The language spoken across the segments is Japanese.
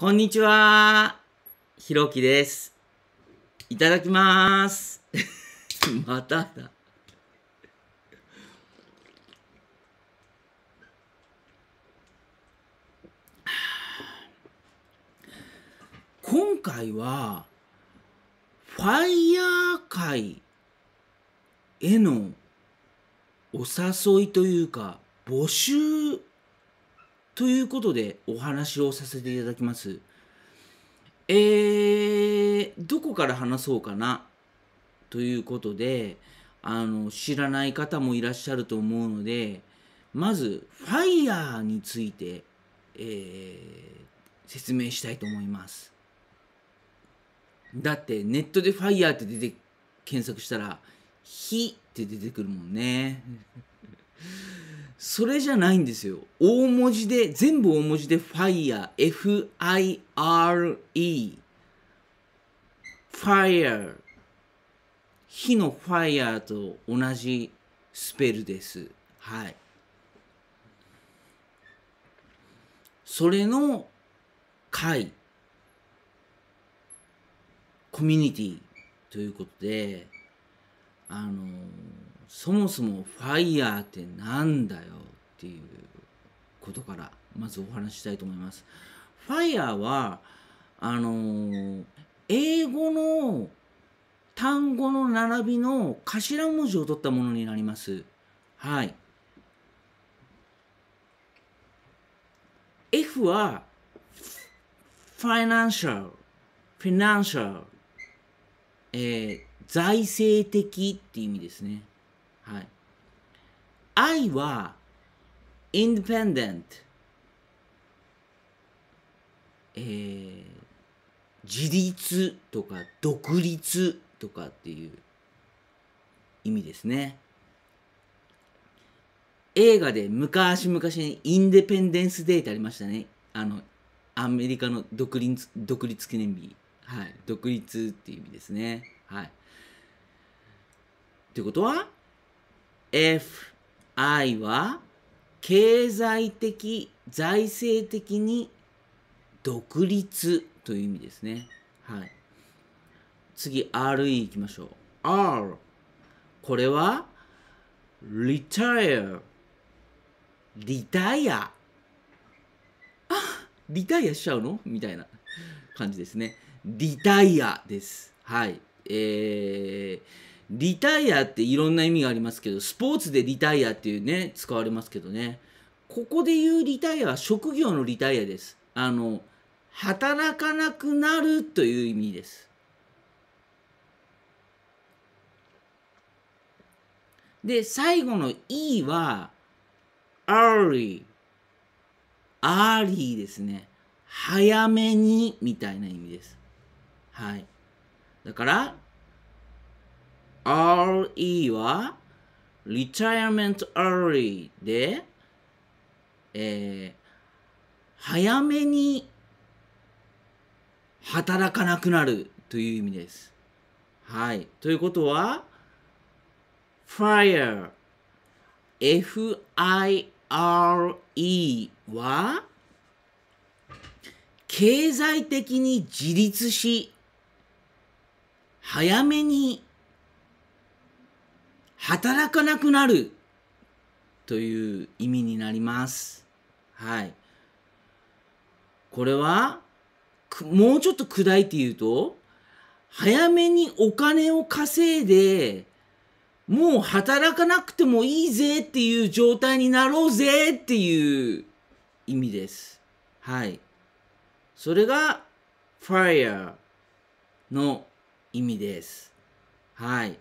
こんにちは。ひろきです。いただきます。まただ。今回は、ファイヤー会へのお誘いというか、募集ということでお話をさせていただきます。えー、どこから話そうかな？ということで、あの、知らない方もいらっしゃると思うので、まず、ファイヤーについて、えー説明したいと思います。だって、ネットでファイヤーって出て、検索したら、火って出てくるもんね。それじゃないんですよ。大文字で、全部大文字で fire, F-I-R-E。fire。火の fire と同じスペルです。はい。それの会、コミュニティということで、あのそもそもファイヤーってなんだよっていうことからまずお話ししたいと思います。ファイヤーはあの英語の単語の並びの頭文字を取ったものになります。はい。F は financial, financial えー財政的っていう意味ですね。はい。I は independent、えー自立とか独立とかっていう意味ですね。映画で昔々にインデペンデンスデーってありましたね。あの、アメリカの独立独立記念日。はい。独立っていう意味ですね。はい。ってことは ?F FI は経済的財政的に独立という意味ですね。はい。次 RE いきましょう。R これは retire リタイアあリタイアしちゃうの？みたいな感じですね。リタイアです。はい。えーリタイアっていろんな意味がありますけど、スポーツでリタイアっていうね、使われますけどね。ここで言うリタイアは職業のリタイアです。あの、働かなくなるという意味です。で、最後の E は、early。early ですね。早めにみたいな意味です。はい。だから、RE は retirement early で、えー早めに働かなくなるという意味です。はい。ということは、fire F-I-R-E は経済的に自立し、早めに働かなくなるという意味になります。はい。これは、もうちょっと砕いて言うと、早めにお金を稼いで、もう働かなくてもいいぜっていう状態になろうぜっていう意味です。はい。それが fire の意味です。はい。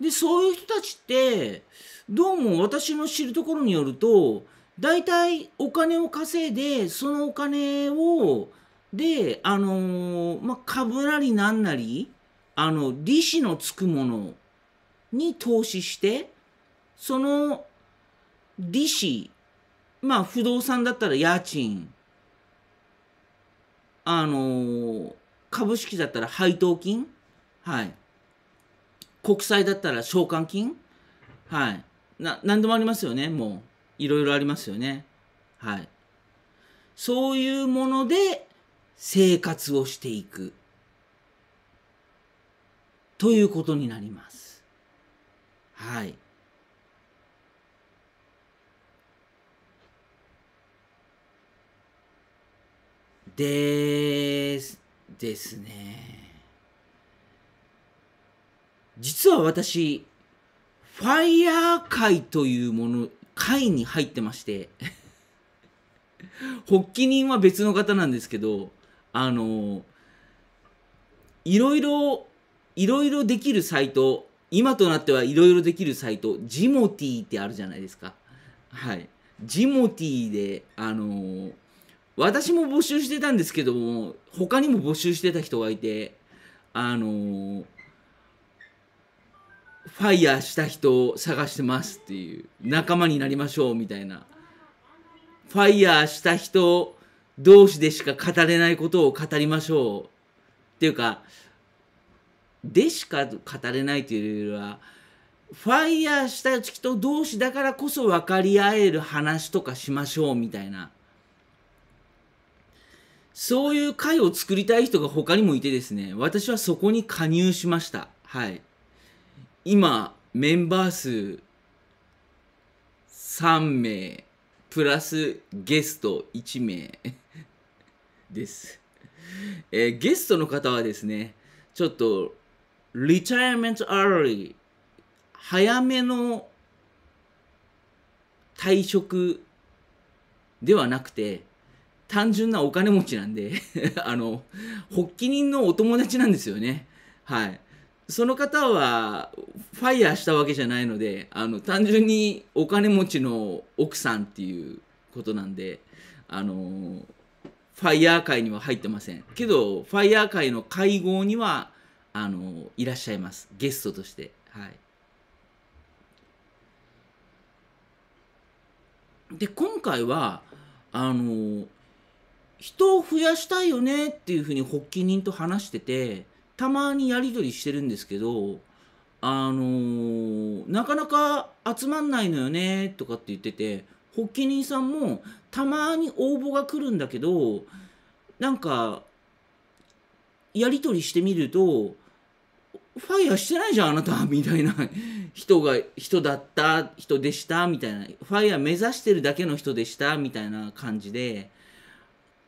で、そういう人たちって、どうも私の知るところによると、大体お金を稼いで、そのお金を、で、あのーまあ、株なりなんなり、あの、利子のつくものに投資して、その利子、まあ、不動産だったら家賃、あのー株式だったら配当金、はい。国債だったら償還金？はい。な、何でもありますよね、もういろいろありますよね。はい。そういうもので生活をしていく。ということになります。はい。ですですね。実は私、ファイヤー会というもの、会に入ってまして 発起人は別の方なんですけど、あの、いろいろ、いろいろできるサイト、今となってはいろいろできるサイト、ジモティってあるじゃないですか。はい。ジモティで、あの私も募集してたんですけども、他にも募集してた人がいて、あの、ファイヤーした人を探してますっていう、仲間になりましょうみたいな。ファイヤーした人同士でしか語れないことを語りましょう。っていうか、でしか語れないというよりは、ファイヤーした人同士だからこそ分かり合える話とかしましょうみたいな。そういう会を作りたい人が他にもいてですね、私はそこに加入しました。はい。今、メンバー数3名、プラスゲスト1名 です。えー、ゲストの方はですね、ちょっと、 Retirement Early、早めの退職ではなくて、単純なお金持ちなんで あの、発起人のお友達なんですよね。はい。その方は、ファイヤーしたわけじゃないので、あの、単純にお金持ちの奥さんっていうことなんで、あの、ファイヤー会には入ってません。けど、ファイヤー会の会合には、あの、いらっしゃいます。ゲストとして。はい。で、今回は、あの、人を増やしたいよねっていうふうに発起人と話しててたまにやり取りしてるんですけどあのー、なかなか集まんないのよねとかって言ってて発起人さんもたまに応募が来るんだけどなんかやり取りしてみるとファイヤーしてないじゃんあなた みたいな。人が人だった人でしたみたいな。ファイヤー目指してるだけの人でしたみたいな感じで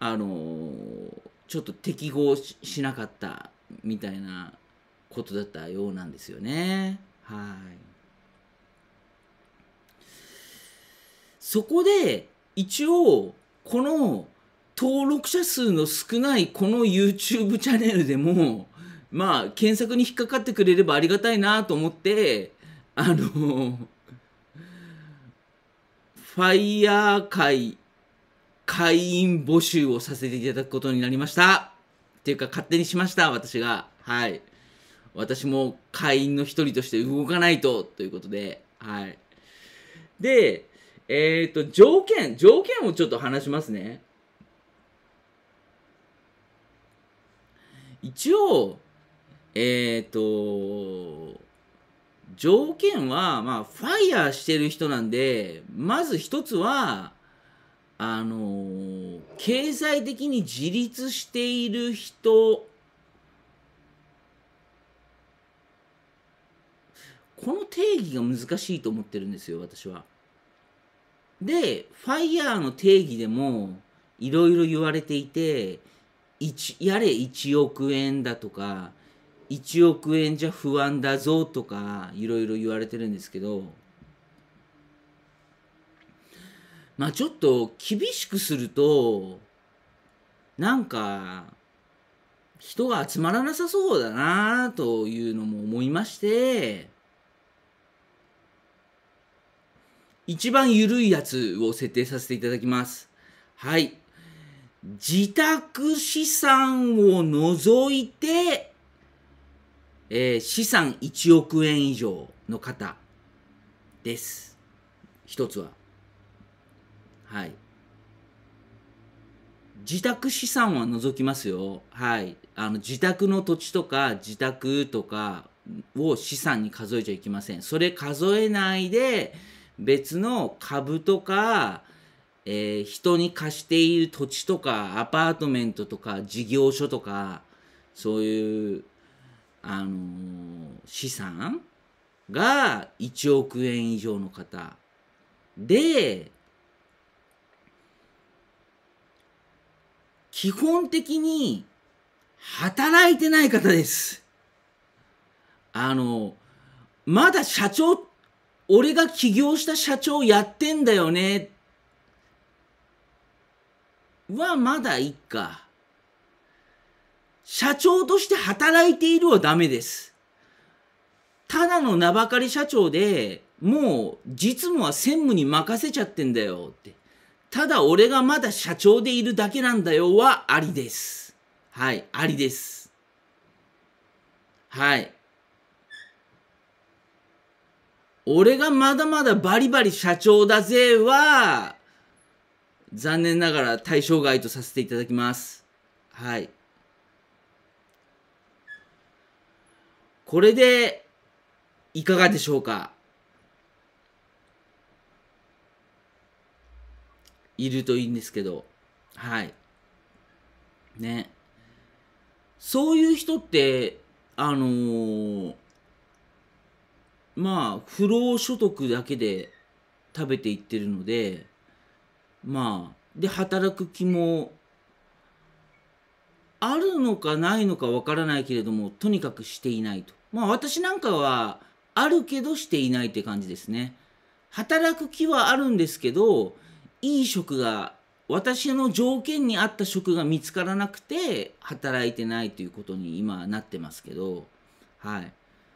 あのちょっと適合しなかった。みたいなことだったようなんですよね。はい。そこで一応この登録者数の少ないこの YouTube チャンネルでもまあ検索に引っかかってくれればありがたいなと思ってあのファイヤー界会員募集をさせていただくことになりました。っていうか、勝手にしました、私が。はい。私も会員の一人として動かないと、ということで、はい。で、えっ、ー、と、条件、条件をちょっと話しますね。一応、えっ、ー、と、条件は、まあ、ファイヤーしてる人なんで、まず一つは、あの経済的に自立している人この定義が難しいと思ってるんですよ私は。でファイヤーの定義でもいろいろ言われていてやれ1億円だとか1億円じゃ不安だぞとかいろいろ言われてるんですけどまあちょっと厳しくするとなんか人が集まらなさそうだなというのも思いまして一番緩いやつを設定させていただきます。はい。自宅資産を除いて、えー、資産1億円以上の方です。一つは。はい。自宅資産は除きますよ。はい。あの、自宅の土地とか自宅とかを資産に数えちゃいけません。それ数えないで、別の株とか、えー、人に貸している土地とかアパートメントとか事業所とかそういうあのー、資産が1億円以上の方で基本的に働いてない方です。あの、まだ社長、俺が起業した社長やってんだよね。はまだいいか。社長として働いているはダメです。ただの名ばかり社長で、もう実務は専務に任せちゃってんだよって。ただ俺がまだ社長でいるだけなんだよはありです。はい、ありです。はい。俺がまだまだバリバリ社長だぜは、残念ながら対象外とさせていただきます。はい。これで、いかがでしょうか？いるといいんですけど、はい。ね。そういう人って、あのー、まあ、不労所得だけで食べていってるので、まあ、で、働く気もあるのかないのかわからないけれども、とにかくしていないと。まあ、私なんかは、あるけどしていないって感じですね。働く気はあるんですけど、いい職が私の条件に合った職が見つからなくて働いてないということに今なってますけどはい。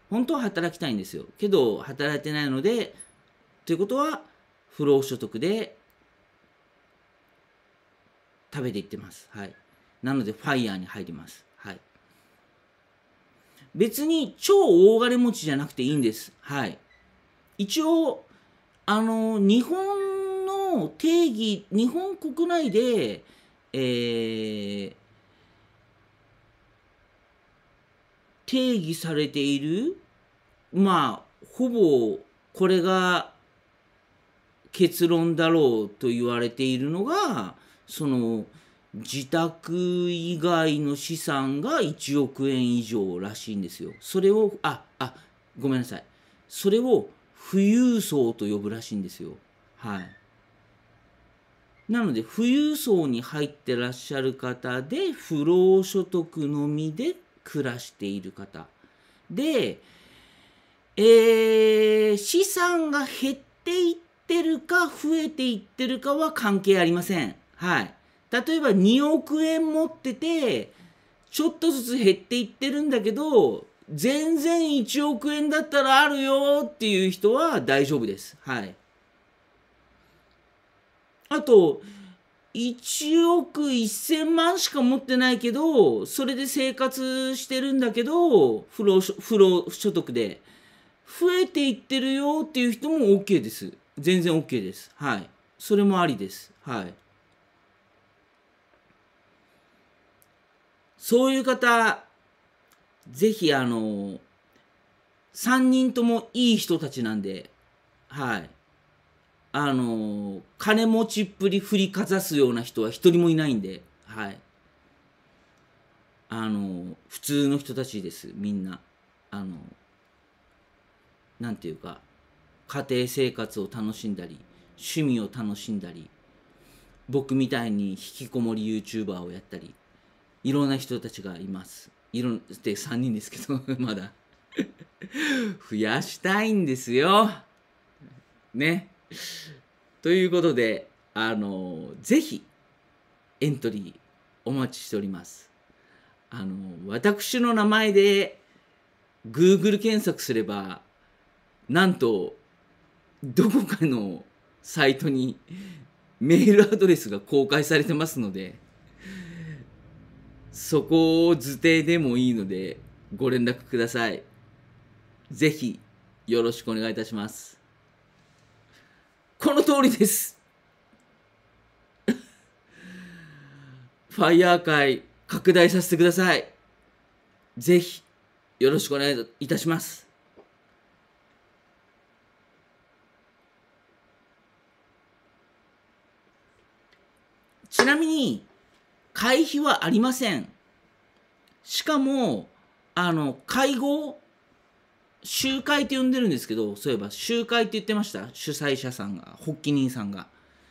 本当は働きたいんですよ。けど働いてないのでということは不労所得で食べていってます。はい。なのでファイヤーに入ります。はい。別に超大金持ちじゃなくていいんです。はい。一応あの日本の定義日本国内で、えー、定義されているまあほぼこれが結論だろうと言われているのがその自宅以外の資産が1億円以上らしいんですよ。それをああごめんなさいそれを富裕層と呼ぶらしいんですよ。はい。なので富裕層に入ってらっしゃる方で不労所得のみで暮らしている方で、えー、資産が減っていってるか増えていってるかは関係ありません。はい。例えば2億円持っててちょっとずつ減っていってるんだけど全然1億円だったらあるよっていう人は大丈夫です。はい。あと、1億1000万しか持ってないけど、それで生活してるんだけど、不労不労所得で、増えていってるよっていう人も OK です。全然 OK です。はい。それもありです。はい。そういう方、ぜひあの、3人ともいい人たちなんで、はい。あの金持ちっぷり振りかざすような人は一人もいないんではい。あの普通の人たちですみんな。あのなんていうか家庭生活を楽しんだり趣味を楽しんだり僕みたいに引きこもり YouTuber をやったりいろんな人たちがいます。いろんで3人ですけど まだ。増やしたいんですよ。ね。ということで、あの、ぜひ、エントリーお待ちしております。あの、私の名前で Google 検索すれば、なんと、どこかのサイトにメールアドレスが公開されてますので、そこを図定でもいいのでご連絡ください。ぜひよろしくお願いいたします。この通りです。ファイヤー界拡大させてください。ぜひ、よろしくお願いいたします。ちなみに、会費はありません。しかも、あの、会合集会って呼んでるんですけど、そういえば集会って言ってました？主催者さんが、発起人さんが。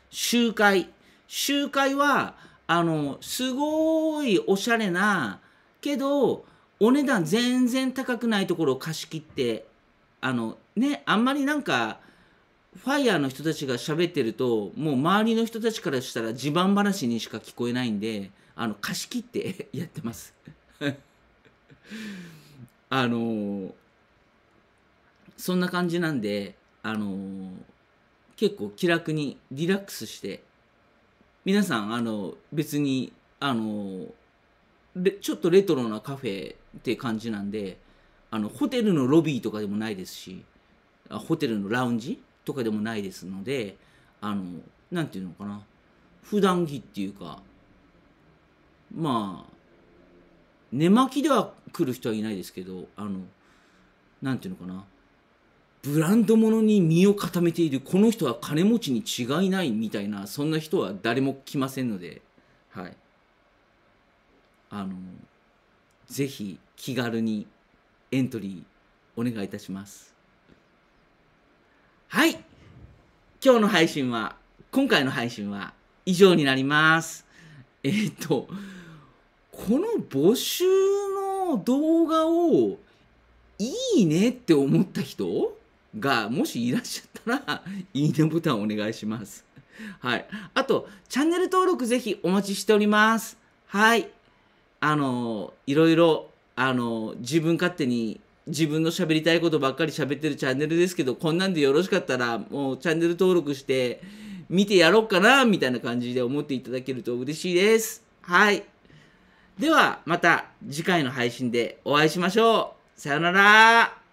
集会。集会は、あの、すごいおしゃれな、けど、お値段全然高くないところを貸し切って、あの、ね、あんまりなんか、ファイヤーの人たちが喋ってると、もう周りの人たちからしたら自慢話にしか聞こえないんで、あの、貸し切って やってます。あのそんな感じなんで、あの結構気楽にリラックスして皆さんあの別にあのちょっとレトロなカフェって感じなんであのホテルのロビーとかでもないですしホテルのラウンジとかでもないですのであのなんていうのかな普段着っていうかまあ寝巻きでは来る人はいないですけどあのなんていうのかなブランド物に身を固めているこの人は金持ちに違いないみたいなそんな人は誰も来ませんのではい。あのぜひ気軽にエントリーお願いいたします。はい。今日の配信は今回の配信は以上になります。え、っとこの募集の動画をいいねって思った人？がもしいらっしゃったら、いいねボタンお願いします。はい。あと、チャンネル登録ぜひお待ちしております。はい。あの、いろいろ、あの、自分勝手に自分の喋りたいことばっかり喋ってるチャンネルですけど、こんなんでよろしかったら、もうチャンネル登録して、見てやろうかな、みたいな感じで思っていただけると嬉しいです。はい。では、また次回の配信でお会いしましょう。さよなら。